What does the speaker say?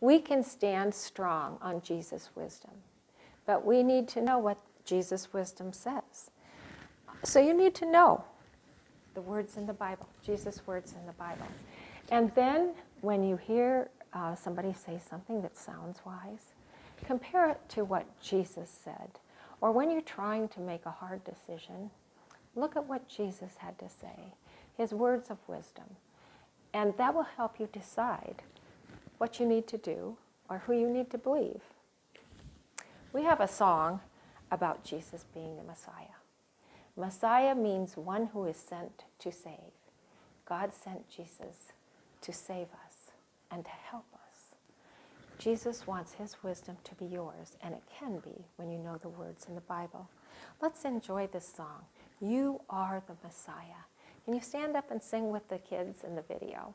We can stand strong on Jesus' wisdom, but we need to know what Jesus' wisdom says. So you need to know the words in the Bible, Jesus' words in the Bible. And then when you hear uh, somebody say something that sounds wise, compare it to what Jesus said. Or when you're trying to make a hard decision, look at what Jesus had to say, his words of wisdom. And that will help you decide what you need to do or who you need to believe. We have a song about Jesus being the Messiah. Messiah means one who is sent to save. God sent Jesus to save us and to help us. Jesus wants his wisdom to be yours, and it can be when you know the words in the Bible. Let's enjoy this song. You are the Messiah. Can you stand up and sing with the kids in the video?